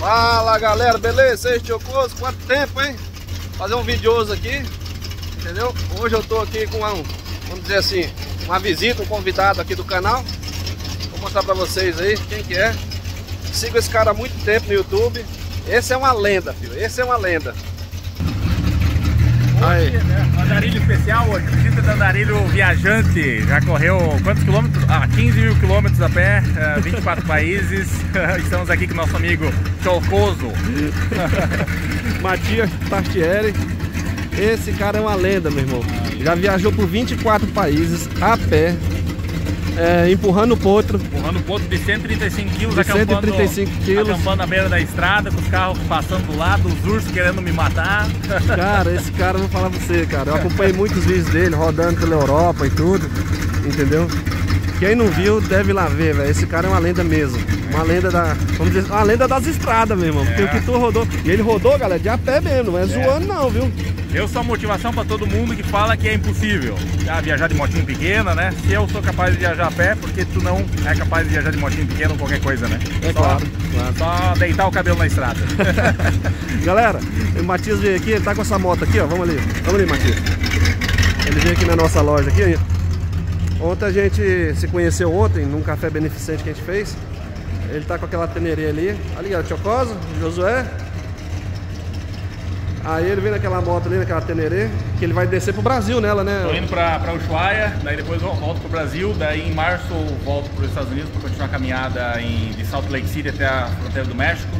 Fala galera, beleza? Vocês Tiocoso, quanto tempo, hein? Fazer um videoso aqui, entendeu? Hoje eu tô aqui com um, vamos dizer assim, uma visita, um convidado aqui do canal. Vou mostrar pra vocês aí quem que é. Sigo esse cara há muito tempo no YouTube. Esse é uma lenda, filho. Esse é uma lenda. Né, andarilho especial hoje, visita de andarilho viajante, já correu quantos quilômetros? Ah, 15 mil quilômetros a pé, 24 países, estamos aqui com o nosso amigo Cholcoso. Matias Tartieri, esse cara é uma lenda, meu irmão. Já viajou por 24 países a pé, é, empurrando o potro. Empurrando o potro de 135 quilos, de 135 quilos. acampando na beira da estrada, com os carros passando do lado, os ursos querendo me matar. Cara, esse cara, eu vou falar pra você, cara, eu acompanhei muitos vídeos dele, rodando pela Europa e tudo, entendeu? Quem não viu, deve ir lá ver, velho. Esse cara é uma lenda mesmo. Uma lenda da. Vamos dizer, uma lenda das estradas, meu irmão. Porque é. o que tu rodou. E ele rodou, galera, de a pé mesmo, não é, é. zoando não, viu? Eu sou a motivação para todo mundo que fala que é impossível já viajar de motinho pequena, né? Se eu sou capaz de viajar a pé, porque tu não é capaz de viajar de motinho pequena ou qualquer coisa, né? É só, claro, claro. Só deitar o cabelo na estrada. Galera, o Matias veio aqui, ele tá com essa moto aqui, ó. Vamos ali. Vamos ali, Matias. Ele veio aqui na nossa loja aqui. Ontem a gente se conheceu ontem num café beneficente que a gente fez. Ele tá com aquela tenerê ali. Ali, ó, Tiocosa, Josué, Aí ele vem naquela moto ali, naquela Tenerê, que ele vai descer pro Brasil nela, né? Tô indo pra, pra Ushuaia, daí depois volto pro Brasil, daí em março volto pros Estados Unidos para continuar a caminhada em, de Salt Lake City até a fronteira do México.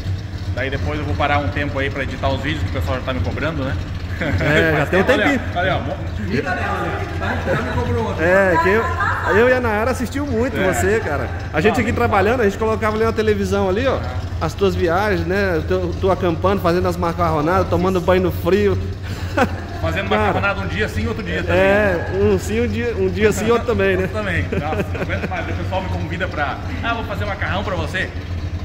Daí depois eu vou parar um tempo aí para editar os vídeos que o pessoal já tá me cobrando, né? É, já tem um tempinho. Olha, olha, ó. É, que eu, eu e a Nayara assistiu muito é. você, cara. A gente aqui trabalhando, a gente colocava ali na televisão ali, ó, as tuas viagens, né? Tu, tu acampando, fazendo as macarronadas, tomando banho no frio. Fazendo macarronada um dia sim, outro dia também. É, um sim, um dia, um dia sim, outro também, né? outro também. Nossa, não aguento mais. O pessoal me convida pra. Ah, vou fazer macarrão pra você.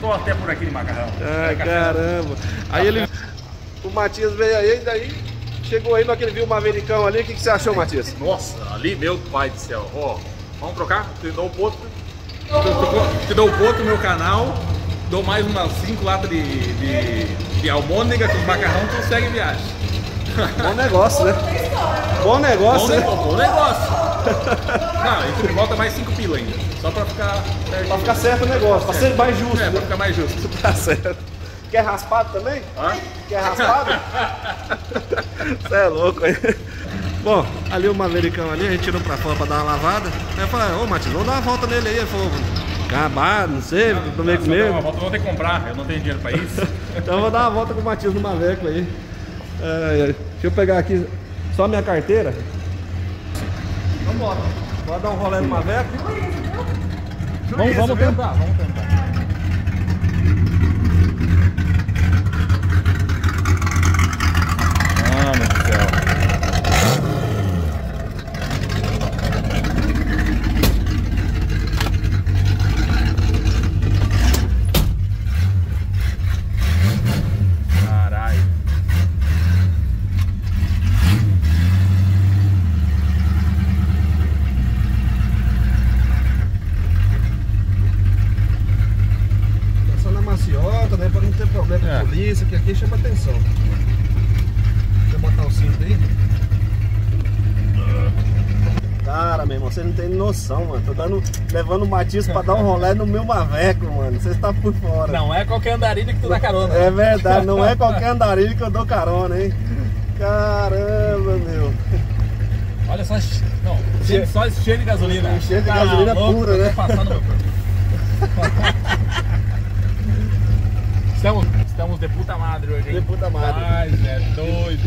Tô até por aqui de macarrão. Ah, é, caramba. Aí ele. O Matias veio aí, daí chegou aí naquele viu uma americano ali. O que, que você achou, Matias? Nossa, ali, meu pai do céu. Ó, vamos trocar? Te dou o ponto. Te dou o ponto no meu canal. Dou mais umas 5 latas de, de, de almôndega com macarrão, tu segue viagem. Bom negócio, né? Bom negócio, bom, né? Bom, bom negócio. Não, e tu volta mais 5 pila ainda. Só pra ficar certo. Pra ficar certo o negócio, pra ser mais justo. É, né? pra ficar mais justo. Tá certo. Quer raspado também? Hã? Quer raspado? Você é louco aí. Bom, ali o Mavericão ali, a gente tirou pra fora pra dar uma lavada. Aí eu falei, ô Matheus, vamos dar uma volta nele aí. Ele falou, acabar, não sei, não, tô meio com medo. Uma volta, vou ter que comprar, eu não tenho dinheiro pra isso. então eu vou dar uma volta com o Matheus no Maveco aí. É, deixa eu pegar aqui só minha carteira. Vamos embora. Bora dar um rolê no Maveco. Vamos, vamos tentar, vamos tentar. Polícia, que aqui chama atenção. Deixa eu botar o cinto aí. Cara, meu irmão, você não tem noção, mano. Tô dando, levando o Matias pra dar um rolê no meu Maveco, mano. Você está por fora. Não é qualquer andarilho que tu dá carona. É verdade, não é qualquer andarilho que eu dou carona, hein? Caramba, meu. Olha só, não, cheio, só cheio de gasolina. Cheio de tá gasolina louco, pura, né? Passando meu Estamos, estamos de puta madre hoje, hein? De puta madre. Ai, é doido.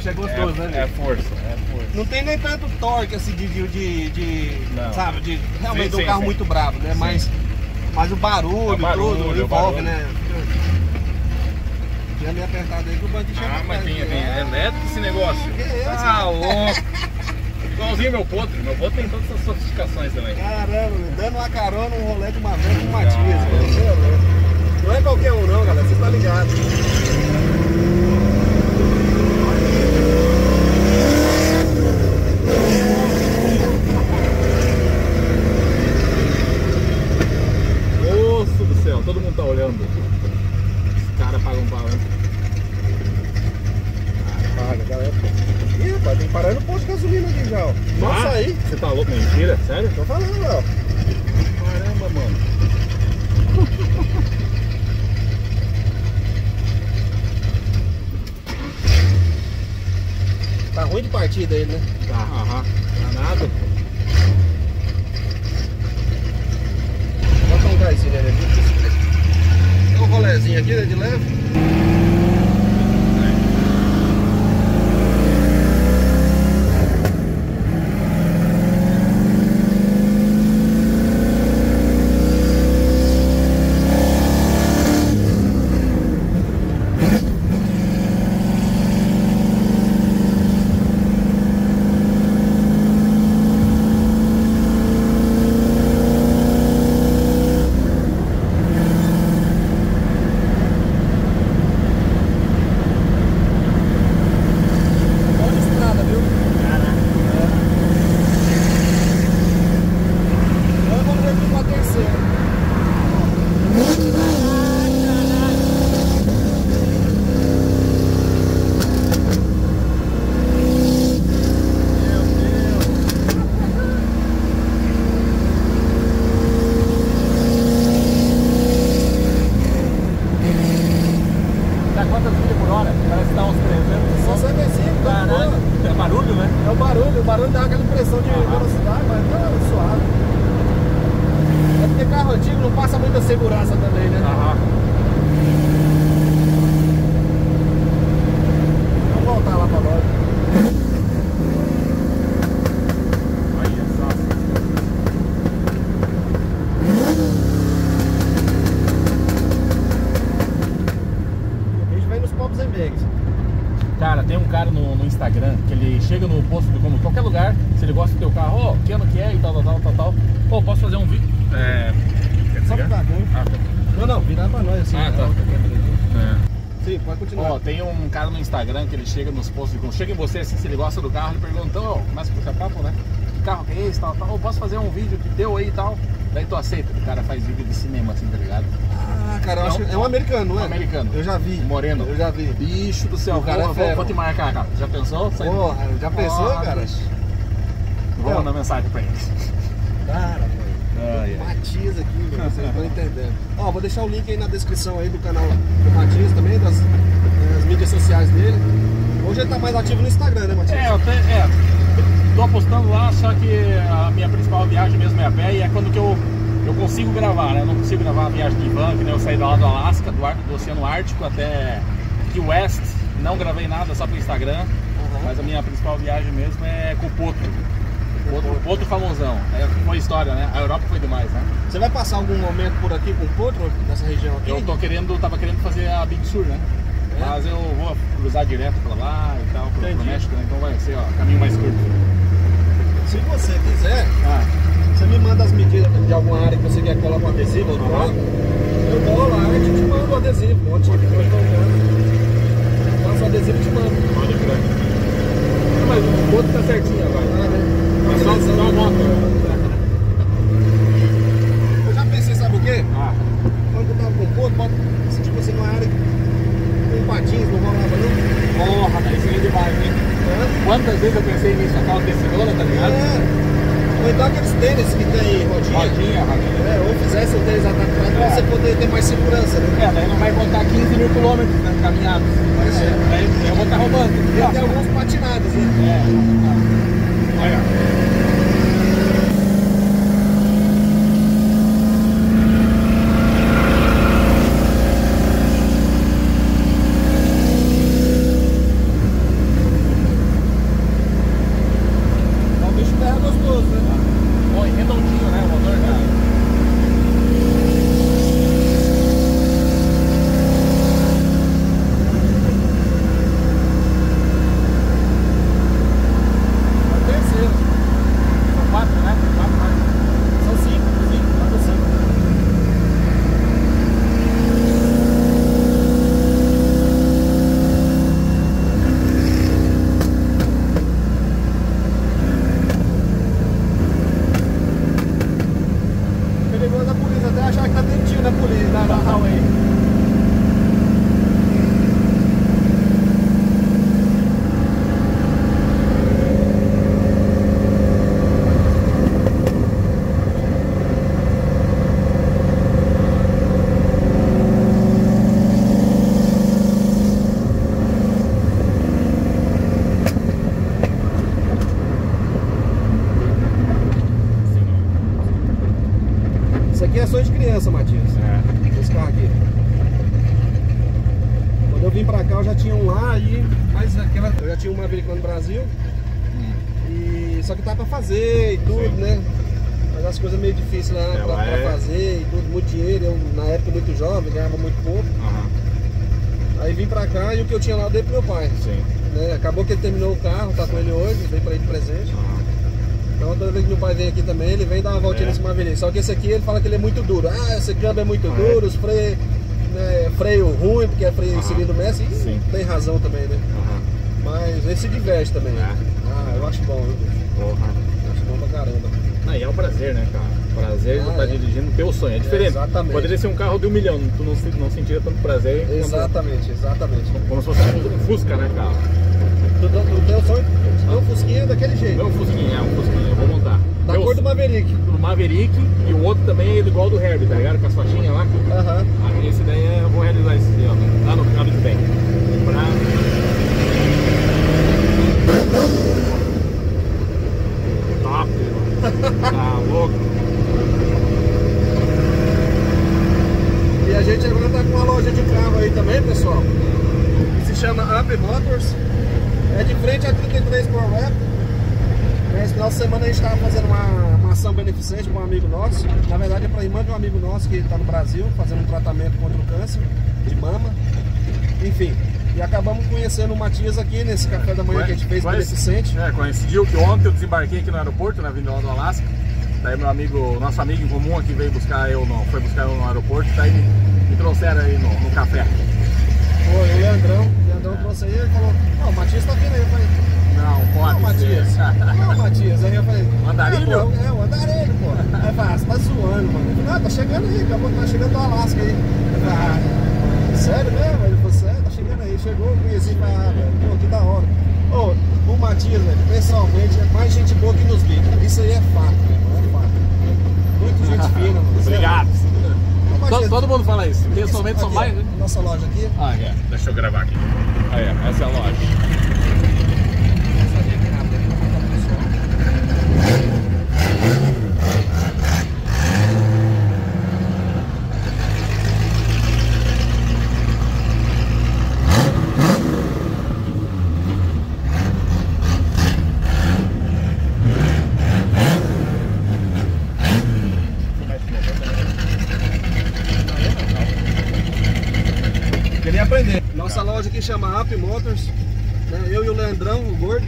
bicho é gostoso, é, né? É força, é força. Não tem nem tanto torque assim de, de, de sabe, de realmente sim, um carro sim. muito bravo, né? Mas, mas o barulho, É o barulho, tudo, o envolve, né? Tinha meio apertado aí que o banco chama Ah, mas tem, né? tem elétrico esse negócio. Que é? Tá louco. Igualzinho meu potro. Meu potro tem todas essas sofisticações também. Caramba, dando uma carona, um rolê de uma vez com o Matias. Ah, não é qualquer um não, galera. Você tá ligado. Nossa do céu, todo mundo tá olhando. Os caras pagam pau, hein? Paga, galera. Ih, rapaz, tem que parar no posto de gasolina aqui já, ó. Nossa, Ah, aí. Você tá louco? Mentira? Sério? Tô falando, ó. Caramba, mano. Tá ruim de partida ele, né? Tá, aham. Danado. Bota um gásinho nele aqui. Rolezinho aqui, né, de leve. Bom de estrada, viu? Agora vamos ver aqui com a terceira. Tá quantas milhas por hora? Parece que tá uns 300. Só 105, tá Caralho. boa. É barulho, né? É o barulho, o barulho dá aquela impressão de velocidade, mas tá suave. É porque carro antigo não passa muita segurança também, né? Aham. Vamos voltar lá pra loja. Olha só. A gente vai nos Pops and Bags. Cara, tem um cara no, no Instagram que ele chega no posto de como qualquer lugar, se ele gosta do teu carro, ó, que ano que é e tal, tal, tal, tal, tal. Pô, posso fazer um vídeo? É. Quer Só né? Ah, tá. Não, não, virar pra nós assim. Ah, tá. câmera ali. É. Sim, pode continuar. Ó, tem um cara no Instagram que ele chega nos postos de combustível, chega em você assim, se ele gosta do carro, ele pergunta, então, ó, começa a puxar papo, né? Que carro que é esse, tal, tal, Ô, posso fazer um vídeo de teu aí e tal? Daí tu aceita, o cara faz vídeo de cinema assim, tá ligado? Ah, cara, eu Não. acho que é um americano, não é? Americano. Eu já vi. Moreno. Eu já vi. Bicho do céu, O cara é vou, fera. vou te marcar, cara. Já pensou? Sai- Porra, já pensou, Porra, cara? bicho. Vou mandar mensagem pra eles. Cara, ai. Matias aqui, velho, vocês estão entendendo. Ó, vou deixar o link aí na descrição aí do canal do Matias também, das, das mídias sociais dele. Hoje ele tá mais ativo no Instagram, né, Matias? É, eu te, é, tô apostando lá, só que a minha principal viagem mesmo é a pé e é quando que eu, eu consigo gravar, né? Eu não consigo gravar uma viagem de van, que nem eu saí lá do Alasca, do, do Oceano Ártico até Key West, não gravei nada, só pro Instagram, Aham. mas a minha principal viagem mesmo é com o Potro. Potro, Potro famosão. É, foi história, né? A Europa foi demais, né? Você vai passar algum momento por aqui com o Potro, nessa região aqui? Eu tô querendo, tava querendo fazer a Big Sur, né? É? Mas eu vou cruzar direto pra lá e tal, pro, pro. México, né? Então vai ser, ó, caminho mais curto. Se você quiser, Ah, você me manda as medidas de alguma área que você quer colar com adesivo ou não. Eu vou lá e te mando o adesivo. Um monte de coisa que eu quero. Faço o adesivo e te mando. pode crer. Não, mas o outro tá certinho agora. Ah, né? É só, só a moto. Eu já pensei, sabe o quê? Ah, Quando eu tava com o Potro, bota, tipo assim, numa área com patins, não rolava não. porra, daí seria demais, hein? É. Quantas vezes eu pensei nisso, aquela descidora, tá ligado? É. Ou então aqueles tênis que tem rodinha. Rodinha, rodinha. É, ou fizesse o tênis pra É. você poder ter mais segurança, né? É, daí não vai contar 15 mil quilômetros né, caminhados. Pois é. Daí eu vou estar roubando. E tem alguns patinados, né? É. Olha. O bicho terra gostoso, né? Bom, e redondinho, né? O motor, cara. A terceira. é sonho de criança, Matias. É. Esse carro aqui. Quando eu vim pra cá, eu já tinha um lá e. Mas aquela. Eu já tinha um Maverick lá no Brasil. E. Só que tá pra fazer e tudo, Sim. né? Mas as coisas meio difíceis lá É, pra é- fazer e tudo, muito dinheiro. Eu, na época, muito jovem, ganhava muito pouco. Aham. Aí vim pra cá e o que eu tinha lá eu dei pro meu pai. Sim. né? Acabou que ele terminou o carro, tá com ele hoje, dei pra ele de presente. Aham. Então toda vez que meu pai vem aqui também, ele vem dar uma voltinha É. nesse Maverick. Só que esse aqui ele fala que ele é muito duro. Ah, esse câmbio é muito Ah, duro, os freios, né, freio ruim, porque é freio Aham. cilindro mestre. E Sim. tem razão também, né? Mas ele se diverte também. É. Ah, eu acho bom, viu? Porra. Acho bom pra caramba. E é um prazer, né, cara? Prazer de Ah, estar é. dirigindo o teu sonho. É diferente. exatamente. Poderia ser um carro de um milhão, tu não, não sentiria tanto prazer Exatamente, exatamente. como se fosse um Fusca, né, cara? O sonho, tu tem um fusquinha daquele jeito. É um Fusquinha, é um Fusquinha, eu vou montar. Da cor do Maverick. do Maverick e o outro também é igual do Herbie, tá ligado? Com as faixinhas lá. Aham. Ah, Esse daí é- eu vou realizar esse ó, lá no ano que vem. Pra... Top, mano. Tá louco. E a gente agora tá com uma loja de carro aí também, pessoal. Que se chama Up Motors. É de frente a 33 Pro Rap. Esse final de semana a gente estava fazendo uma, uma ação beneficente com um amigo nosso. Na verdade é para a irmã de um amigo nosso que está no Brasil, fazendo um tratamento contra o câncer de mama. Enfim. E acabamos conhecendo o Matias aqui nesse café da manhã que a gente fez Conhece- beneficente. É, coincidiu que ontem eu desembarquei aqui no aeroporto, na lá do Alasca. Daí meu amigo, nosso amigo em comum aqui veio buscar eu, no, foi buscar eu no aeroporto, daí me, me trouxeram aí no, no café. Foi o Leandrão. O Leandrão trouxe aí e falou: Ó, o Matias tá vindo aí. Eu falei: Não, pode Não, Matias. Não, Matias. Aí eu falei, andarilho? "Ah, pô, É, o andarilho, pô. Aí eu falei, ah, você tá zoando, mano. Ele falou, ah, tá chegando aí, acabou, tá chegando do Alasca aí. Eu falei, ah, sério mesmo? Ele falou, sério, tá chegando aí. Chegou, conheci, falei, ah, velho, pô, que da hora. Ô, o Matias, velho, pessoalmente, é mais gente boa que nos vídeos. Isso aí é fato, meu irmão, é fato. Muito gente fina, mano. Obrigado. Ô, Todo, Matias, todo mundo fala isso. Pessoalmente são aqui, mais. ó, Nossa loja aqui. Ah, é. Deixa eu gravar aqui. Aí, ó, essa é a loja. Essa aqui é rápida, aqui, vou contar pro pessoal. Queria aprender. Nossa loja aqui chama Up Motors. né? Eu e o Leandrão, o gordo,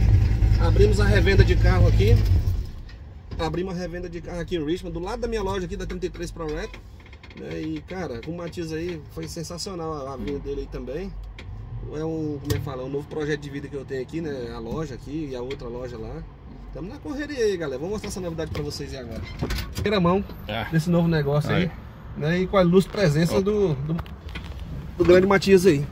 abrimos a revenda de carro aqui. Abrimos a revenda de carro aqui em Richmond, do lado da minha loja aqui da 33 Pro Rap. né? E cara, com o Matias aí foi sensacional a vinda dele aí também. É um, como é que fala, um novo projeto de vida que eu tenho aqui, né? A loja aqui e a outra loja lá. Estamos na correria aí, galera. Vou mostrar essa novidade pra vocês aí agora. Primeira mão É. desse novo negócio aí. Aí. Né? E com a ilustre presença do, do, do grande Matias aí.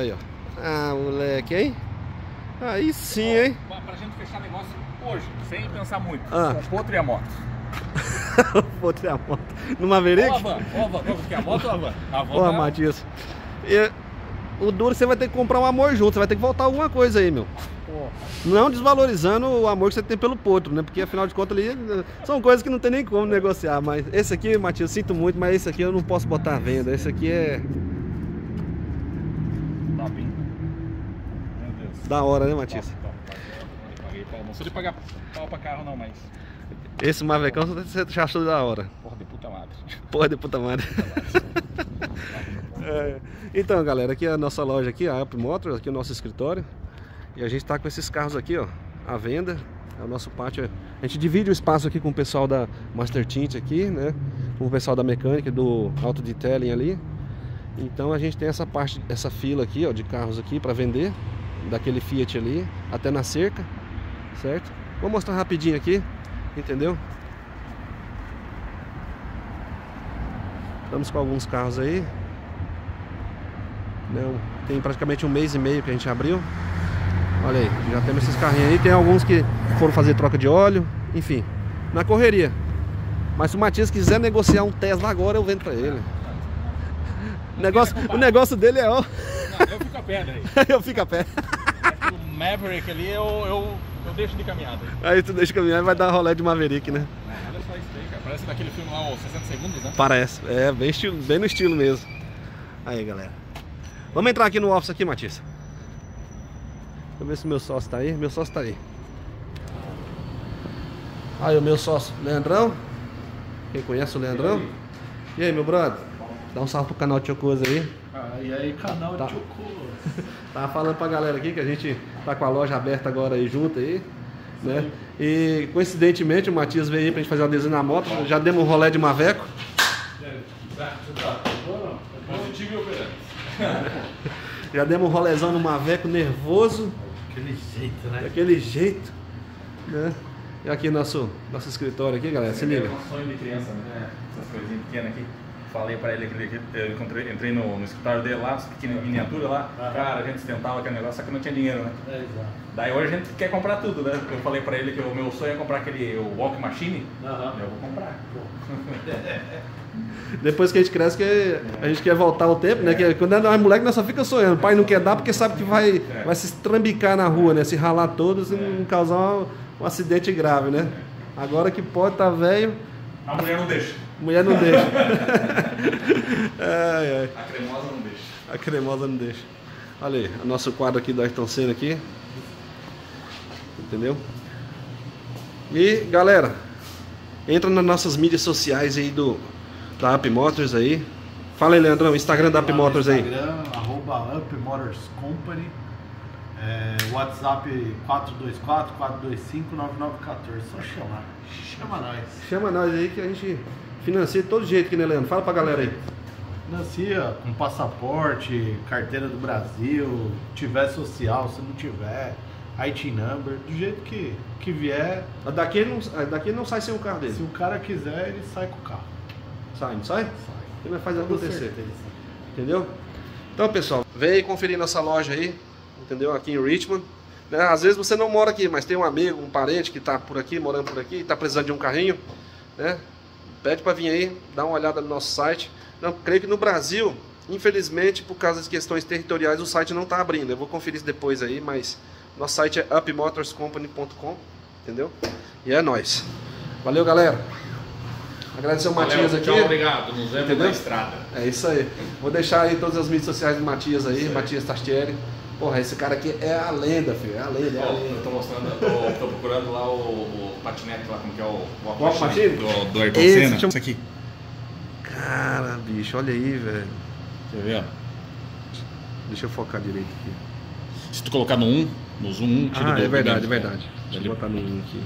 Aí, ó. Ah, moleque, hein? Aí sim, hein? Pra, gente fechar negócio hoje, sem pensar muito. Ah. Com o Potro e a moto. Vou tirar a moto. No Ou Maverick? a van, ou a van. É a moto ou a van? A van Ó, tá- Matias. E, o duro você vai ter que comprar um amor junto, você vai ter que voltar alguma coisa aí, meu. Não desvalorizando o amor que você tem pelo potro, né? Porque afinal de contas ali são coisas que não tem nem como negociar. Mas esse aqui, Matias, sinto muito, mas esse aqui eu não posso botar à venda. Esse aqui é Top, hein? Meu Deus. Da hora, né, Matias? top, top. Eu Paguei pau. Não sou de pagar pau pra carro não, mas... Esse Mavecão você já achou da hora. Porra de puta madre. Porra de puta madre. É, Então, galera, aqui é a nossa loja aqui, a Up Motors, aqui é o nosso escritório. E a gente tá com esses carros aqui, ó, à venda. É o nosso pátio. A gente divide o espaço aqui com o pessoal da Master Tint aqui, né? Com o pessoal da mecânica, do Auto Detailing ali. Então a gente tem essa parte, essa fila aqui, ó, de carros aqui para vender, daquele Fiat ali até na cerca, certo? Vou mostrar rapidinho aqui, entendeu? Estamos com alguns carros aí. Não, tem praticamente um mês e meio que a gente abriu. Olha aí, já temos esses carrinhos aí. Tem alguns que foram fazer troca de óleo, enfim, na correria. Mas se o Matias quiser negociar um Tesla agora, eu vendo pra ele. O negócio, o negócio dele é ó. Eu fico a pedra aí. eu fico a pé. Pelo Maverick ali, eu, eu, eu deixo de caminhada. Aí tu deixa caminhar e vai dar rolé de Maverick, né? É, olha só isso daí, cara. Parece daquele filme lá, os 60 segundos, né? Parece, é bem, estilo, bem no estilo mesmo. Aí, galera. Vamos entrar aqui no office aqui, Matias. Deixa eu ver se meu sócio tá aí. Meu sócio tá aí. Aí o meu sócio, Leandrão. Quem conhece o Leandrão? E aí, meu brother? Dá um salve pro canal Tiocoso aí. E aí, canal Tá. de Chocoso. Tava falando pra galera aqui que a gente tá com a loja aberta agora aí junto aí. Né? E coincidentemente o Matias veio aí pra gente fazer uma desenho na moto. Já demos um rolé de Maveco. Já demos um rolezão no Maveco nervoso. Aquele jeito, né? Daquele jeito. Né? E aqui nosso, nosso escritório aqui, galera. Se liga. É um sonho de criança, né? Essas coisinhas pequenas aqui. Falei pra ele que eu encontrei, entrei no, no escritório dele lá, as pequenas miniaturas lá. Cara, a gente tentava aquele negócio, só que não tinha dinheiro, né? É, exato. Daí hoje a gente quer comprar tudo, né? Eu falei pra ele que o meu sonho é comprar aquele o Walk Machine. Aham. Eu vou comprar. Depois que a gente cresce, que a gente quer voltar ao tempo, né? Que quando é moleque, nós só fica sonhando. O pai não quer dar porque sabe que vai, vai se estrambicar na rua, né? Se ralar todos e não causar um, um acidente grave, né? Agora que pode, tá velho, A mulher não deixa. Mulher não deixa. ai, ai. A cremosa não deixa. A cremosa não deixa. Olha aí, o nosso quadro aqui do Ayrton Senna aqui. Entendeu? E galera, entra nas nossas mídias sociais aí do da Up Motors aí. Fala aí, Leandrão, Instagram da Up Motors aí. Instagram, arroba Up Motors Company. É, WhatsApp 424-425-9914. Só chamar. Chama nós. Chama nós aí que a gente financia de todo jeito aqui, né, Leandro? Fala pra galera aí. Financia com passaporte, carteira do Brasil, tiver social, se não tiver, IT number, do jeito que, que vier. Daqui ele não, daqui ele não sai sem o carro Se dele. o cara quiser, ele sai com o carro. Sai, não sai? Sai. Ele vai fazer Com acontecer. certeza. Entendeu? Então, pessoal, vem aí conferir nossa loja aí, entendeu? Aqui em Richmond. Né? Às vezes você não mora aqui, mas tem um amigo, um parente que está por aqui, morando por aqui, está precisando de um carrinho, né? Pede para vir aí, dá uma olhada no nosso site. Não, creio que no Brasil, infelizmente, por causa de questões territoriais, o site não está abrindo. Eu vou conferir isso depois aí, mas nosso site é upmotorscompany.com, entendeu? E é nóis. Valeu, galera. Agradecer o Matias aqui. Tchau, obrigado. Nos vemos Entendeu? na estrada. É isso aí. Vou deixar aí todas as mídias sociais do Matias aí, Matias Tastieri. Porra, esse cara aqui é a lenda, filho. É a lenda, é a lenda. eu tô mostrando, eu tô, tô procurando lá o, o patinete lá, como que é o Walk Walk Machine Machine? do, do Ayrton Esse Senna. Isso aqui. Cara, bicho, olha aí, velho. Quer ver, ó? Deixa eu focar direito aqui. Se tu colocar no 1, no zoom 1, tira Ah, do é verdade, é do- verdade. Deixa eu botar no link aqui.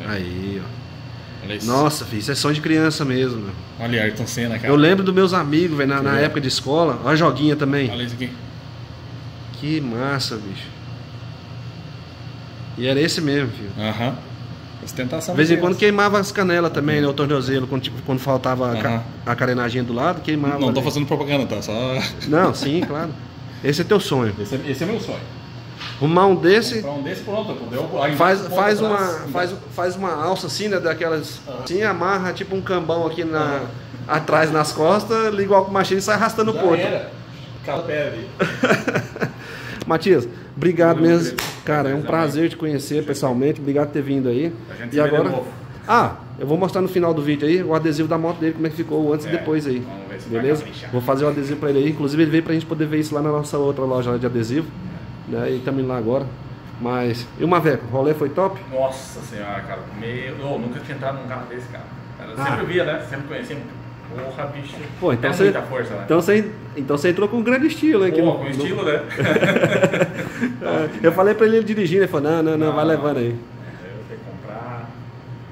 É. Aí, ó. Olha isso. Nossa, filho, isso é sonho de criança mesmo, meu. Olha aí, Ayrton Senna, cara. Eu lembro dos meus amigos, velho, na, na época de escola. Olha a joguinha também. Olha isso aqui. Que massa, bicho. E era esse mesmo, filho. Aham. Ostentação. De vez em quando queimava as canelas também, né? O tornozelo, quando, tipo, quando faltava Aham. a carenagem do lado, queimava. Não tô ali. fazendo propaganda, tá? Só. Não, sim, claro. Esse é teu sonho. Esse é, esse é meu sonho. Arrumar um desse, Comprar um desse pronto. Deu, faz, faz, uma, atrás. faz, faz uma alça assim, né? Daquelas. Assim, amarra tipo um cambão aqui na, atrás nas costas, liga o machine e sai arrastando o Já porto. era. Pele. Matias, obrigado Valeu, mesmo. Cara, é um prazer te conhecer pessoalmente. Obrigado por ter vindo aí. A gente E agora. novo. Ah, eu vou mostrar no final do vídeo aí o adesivo da moto dele, como é que ficou antes É, e depois aí. vamos ver se Beleza? Vou fazer o adesivo pra ele aí. Inclusive ele veio pra gente poder ver isso lá na nossa outra loja de adesivo. Né? E estamos indo lá agora. Mas. E o Maveco? O rolê foi top? Nossa senhora, cara. Meu... Eu nunca tinha entrado num carro desse, cara. Eu Ah. sempre via, né? Sempre conhecia. Porra, bicho. Pô, então é você. muita força, né? Então você, então você entrou com um grande estilo, hein? que Pô, no- com no- estilo, né? É, eu falei pra ele, ele dirigindo, ele falou, não, não, não, Não, vai levando aí. Eu vou ter que comprar.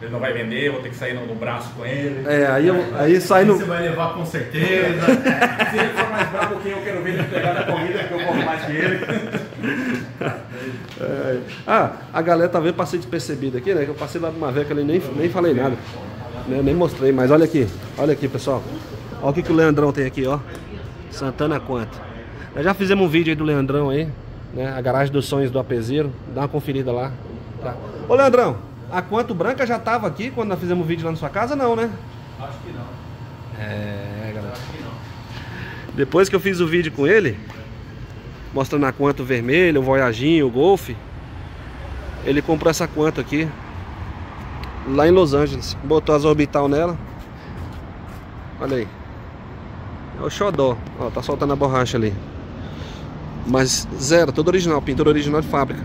Ele não vai vender, eu vou ter que sair no, no braço com ele. É, aí, eu, aí sai no. Você vai levar com certeza. Se ele for mais bravo que eu, quero ver ele pegar na corrida, que eu corro mais que ele. É. Ah, a galera tá vendo, passei despercebido aqui, né? Que eu passei lá do Maveco ali, nem, nem falei nada. Né, nem mostrei, mas olha aqui, olha aqui, pessoal. Olha o que, que o Leandrão tem aqui, ó. Santana Quanto. Nós já fizemos um vídeo aí do Leandrão aí, né? A garagem dos sonhos do Apezeiro. Dá uma conferida lá. Tá. Ô Leandrão, a Quanto Branca já tava aqui quando nós fizemos o vídeo lá na sua casa, não, né? Acho que não. É, galera. Acho que não. Depois que eu fiz o vídeo com ele, mostrando a Quanto vermelho, o Voyaginho, o Golf. Ele comprou essa Quanto aqui, lá em Los Angeles. Botou as orbital nela. Olha aí. É o Xodó. Ó, tá soltando a borracha ali. Mas zero, todo original, pintura original de fábrica.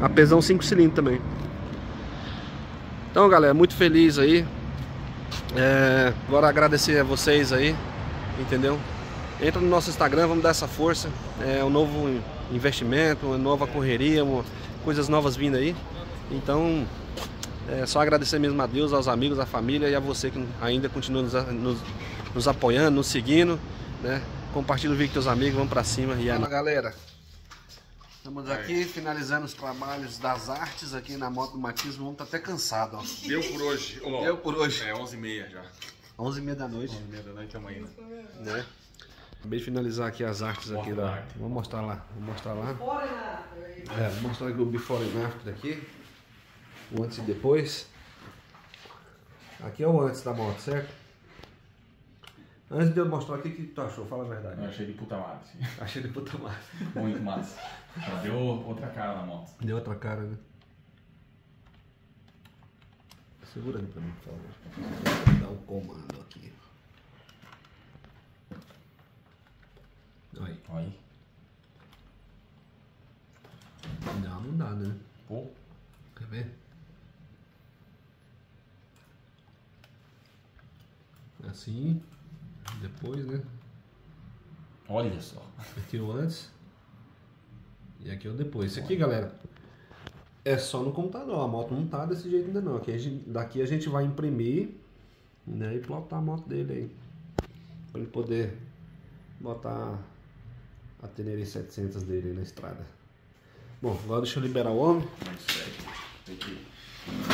A pesão 5 cilindros também. Então galera, muito feliz aí. É, agora agradecer a vocês aí, entendeu? Entra no nosso Instagram, vamos dar essa força. É um novo investimento, uma nova correria, uma, coisas novas vindo aí. Então, é só agradecer mesmo a Deus, aos amigos, à família e a você que ainda continua nos, nos, nos apoiando, nos seguindo, né? Compartilha o vídeo com seus amigos, vamos pra cima. E Fala galera, estamos aqui finalizando os trabalhos das artes aqui na moto do Matismo. Vamos estar tá até cansado, ó. Deu por hoje. Oh, Deu por hoje. É 11h30 já. 11h30 da noite. 11h30 da noite estamos aí, né? Acabei de finalizar aqui as artes aqui da. Vou mostrar lá. Vou mostrar lá. É, vou mostrar aqui o before and after aqui. O antes e depois. Aqui é o antes da moto, certo? Antes de eu mostrar aqui, o que tu achou? Fala a verdade. Eu achei de puta massa. Achei de puta massa. Muito massa. Já deu outra cara na moto. Deu outra cara, né? Segura aí pra mim, por favor. Vou dar um comando aqui. Aí. Aí. Não, não dá, né? Pô. Quer ver? Assim. Depois, né? Olha só. Aqui o antes. E aqui o depois. Isso aqui, galera, é só no computador. A moto não tá desse jeito ainda não. Aqui a gente, daqui a gente vai imprimir né, e plotar a moto dele aí. Pra ele poder botar a Tenere 700 dele aí na estrada. Bom, agora deixa eu liberar o homem. Tem que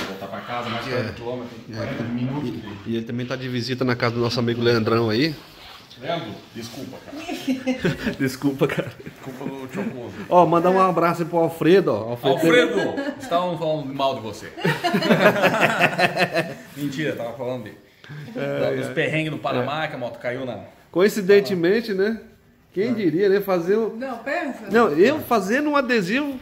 voltar pra casa, mais 40 km, 40 minutos. E, e, ele também tá de visita na casa do nosso amigo Leandrão aí. Leandro, desculpa, cara. desculpa, cara. Desculpa no chocoso. Ó, mandar um abraço pro Alfredo, ó. Alfredo, Alfredo estavam falando mal de você. Mentira, tava falando de. É, dos é, perrengues no Panamá, é. que a moto caiu na. Coincidentemente, né? Quem diria, né? Fazer um. Não, pensa. Não, eu fazendo um adesivo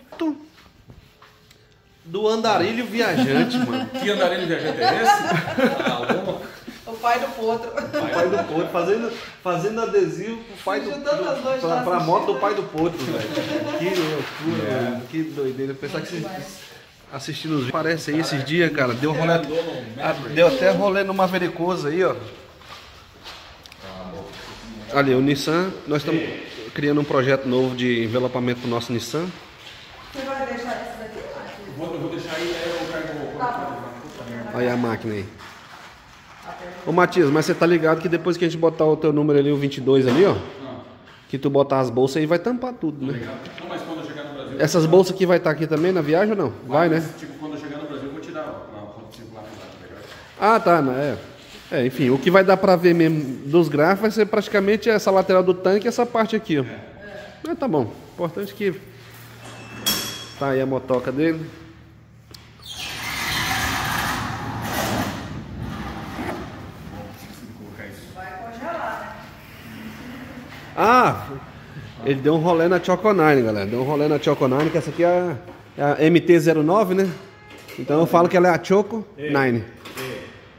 do andarilho viajante, mano. Que andarilho viajante é esse? Ah, o pai do potro. O pai do potro, fazendo, fazendo adesivo pro pai do, do pra, pra moto do pai do potro, velho. Que loucura, é. Mano, que doideira. Pensar que você assistindo os vídeos. Parece aí esses dias, cara. Deu rolê. Ah, deu até rolê no Mavericosa aí, ó. Ali, o Nissan, nós estamos criando um projeto novo de envelopamento pro nosso Nissan. Você vai deixar essa daqui, Vou, vou deixar aí, aí eu pego. Tá Olha a máquina aí. Ô Matias, mas você tá ligado que depois que a gente botar o teu número ali, o 22 ali, ó. Ah. Que tu botar as bolsas aí vai tampar tudo, né? Não, mas quando eu chegar no Brasil. Essas bolsas aqui vai estar tá aqui também na viagem ou não? Vai, vai né? Tipo, quando eu chegar no Brasil eu vou tirar circular, tá Ah, tá, né? É. é, enfim, o que vai dar pra ver mesmo dos gráficos vai ser praticamente essa lateral do tanque e essa parte aqui, ó. É. tá bom. Importante que tá aí a motoca dele. Ah, ele deu um rolê na Choconine, galera. Deu um rolê na Choconine, que essa aqui é a, é a MT-09, né? Então eu falo que ela é a Choco 9.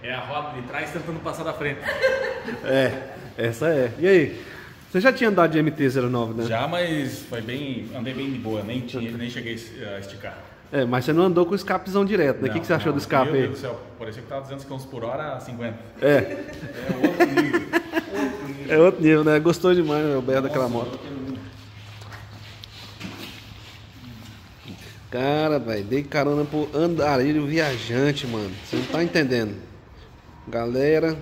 É a roda de trás tentando passar da frente. É, essa é. E aí? Você já tinha andado de MT-09, né? Já, mas foi bem. Andei bem de boa, nem, tinha, nem cheguei a esticar. É, mas você não andou com o escapezão direto, né? O que, que você achou do escape meu aí? Meu Deus do céu, parecia que tava 200 km por hora a 50. É. É outro nível. É outro nível, né? Gostou demais, né, o berro daquela moto. Cara, velho, dei carona pro andarilho viajante, mano. Você não tá entendendo. Galera.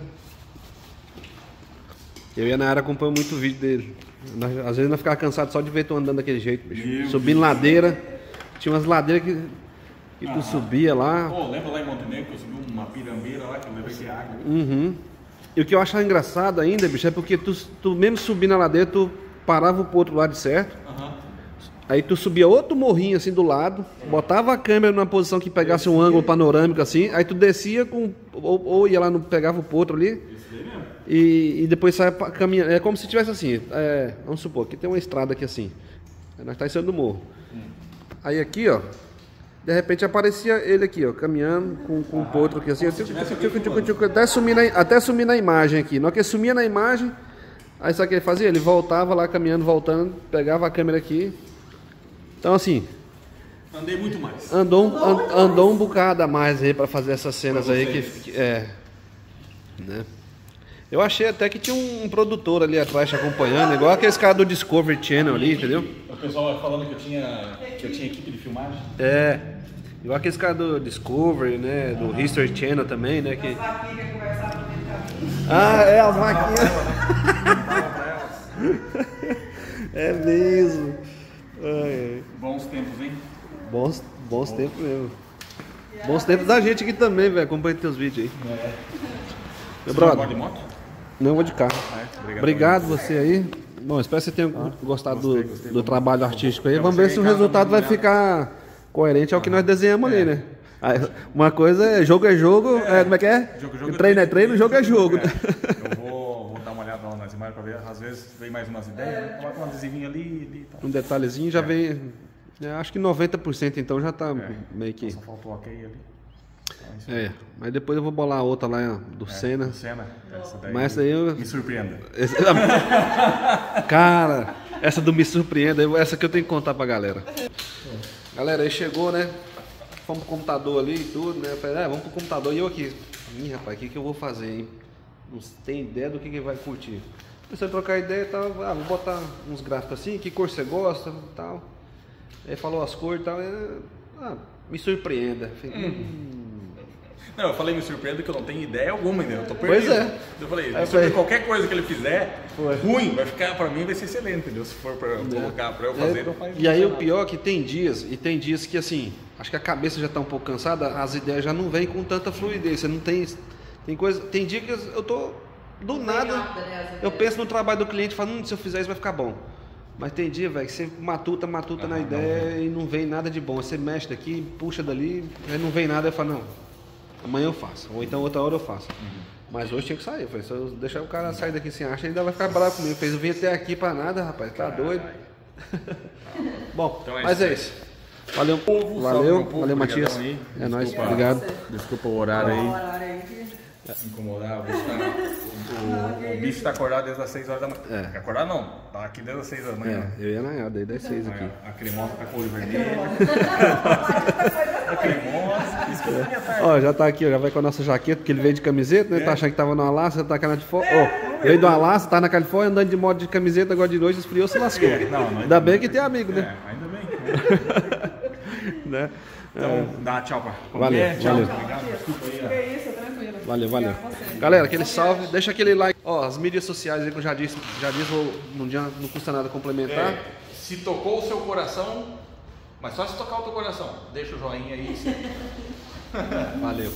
Eu ia na área acompanhar muito vídeo dele. Às vezes nós ficava cansado só de ver tu andando daquele jeito, bicho. Meu Subindo Deus ladeira. Tinha umas ladeiras que, que tu subia lá. Pô, lembra lá em Montenegro que eu subi uma pirambeira lá que eu levei de água? Uhum. E o que eu achava engraçado ainda, bicho, é porque tu, tu mesmo subindo na ladeira, tu parava pro outro lado certo. Uhum. Aí tu subia outro morrinho assim do lado, botava a câmera numa posição que pegasse um ângulo panorâmico assim, aí tu descia com. Ou, ou ia lá no. pegava o potro ali. E, e depois saia caminhando. É como se tivesse assim. É, vamos supor que tem uma estrada aqui assim. Nós tá em cima do morro. Aí aqui, ó, de repente aparecia ele aqui, ó, caminhando com, com o potro aqui assim, até, sumir na, até sumir na imagem aqui. Na hora que sumia na imagem, aí sabe o que ele fazia? Ele voltava lá caminhando, voltando, pegava a câmera aqui. Então assim, Andei muito mais. andou, um- an- andou um bocado a mais aí pra fazer essas cenas aí que, que- é, né? Eu achei até que tinha um, produtor ali atrás te acompanhando, igual aqueles caras do Discovery Channel ali, entendeu? O pessoal falando que eu tinha, que eu tinha equipe de filmagem. É, igual aqueles caras do Discovery, né, do History Channel também, né, que... Ah, é, as maquinhas. é mesmo. Ai, ai. Bons tempos, hein? Bons, bons tempos mesmo. Bons tempos da gente aqui também, velho. Acompanha teus vídeos aí. Meu Você brother, de moto? não eu vou de carro. Ah, é? Obrigado. Obrigado você aí. Bom, espero que você tenha gostado do, gostei, gostei. do trabalho artístico aí. Pra Vamos ver se o resultado vai ficar coerente ao que nós desenhamos ali, né? Aí, uma coisa é jogo é jogo, é, como é que é? Jogo, jogo, treino é treino, jogo é jogo. né? Eu vou, vou dar uma olhada lá nas imagens pra ver. Às vezes vem mais umas ideias, né? coloca um adesivinho ali ali e tal. Um detalhezinho já vem. é, acho que 90% então já tá meio que. Só faltou o ok ali. Então, É, mas depois eu vou bolar outra lá do Senna. Cena, essa daí, Mas essa aí eu- me surpreenda. Cara, essa do Me Surpreenda, essa que eu tenho que contar pra galera. Galera, aí chegou, né? Fomos pro computador ali e tudo, né? Eu falei, é, vamos pro computador. E eu aqui, ih, rapaz, o que, que eu vou fazer, hein? Não tem ideia do que, que vai curtir. Comecei a trocar ideia e tal. Ah, vou botar uns gráficos assim, que cor você gosta e tal. Aí falou as cores e tal. e, ah, me surpreenda. Falei, hum. Não, eu falei me surpreenda que eu não tenho ideia alguma ainda. Eu tô Pois perdido. é. Eu falei, eu sobre falei- qualquer coisa que ele fizer, Foi. ruim, vai ficar, pra mim vai ser excelente, entendeu? Se for pra eu colocar pra eu fazer, É, não faz e aí o pior é que tem dias, e tem dias que assim, acho que a cabeça já tá um pouco cansada, as ideias já não vêm com tanta fluidez. Você não tem. Tem coisa. Tem dia que eu tô. Do nada. né, Eu penso no trabalho do cliente e falo, hum, se eu fizer isso vai ficar bom. Mas tem dia, velho, que você matuta, matuta na ideia e não vem nada de bom. Você mexe daqui, puxa dali, aí não vem nada, eu falo, não, amanhã eu faço. Ou então outra hora eu faço. Mas hoje tinha que sair. Eu falei, se eu deixar o cara sair daqui sem acha, ele ainda vai ficar bravo comigo. Fez, eu vim até aqui pra nada, rapaz, tá doido. Bom, Então é mas isso é isso. Valeu, Povo, valeu, povo, valeu, Matias. É nóis, Desculpa. obrigado. Desculpa o horário aí. Aí que- Incomodar, o bicho tá, o, o- o bicho tá acordado desde as 6 horas da manhã. É. Acordado não, tá aqui desde as 6 da manhã. É, eu ia na daí das seis aqui. A cremosa tá com o olho vermelho. a cremosa. Isso que eu queria tarde. Ó, já tá aqui, ó, já vai com a nossa jaqueta, porque ele veio de camiseta, né? Tá achando que tava no Alasca, tá com a de fora. Ó, veio do Alasca, tá na Califórnia, andando de moto de camiseta, agora de noite esfriou, se lascou. Não, não Ainda bem que tem amigo, né? É, ainda bem. né? Então, dá tchau pra Valeu, É, tchau. valeu. Obrigado, desculpa aí. Que isso, tranquilo. Valeu, valeu. Galera, aquele salve, deixa aquele like. Ó, as mídias sociais aí que eu já disse, já disse, vou, não, não custa nada complementar. É, se tocou o seu coração, mas só se tocar o teu coração, deixa o joinha aí. Valeu.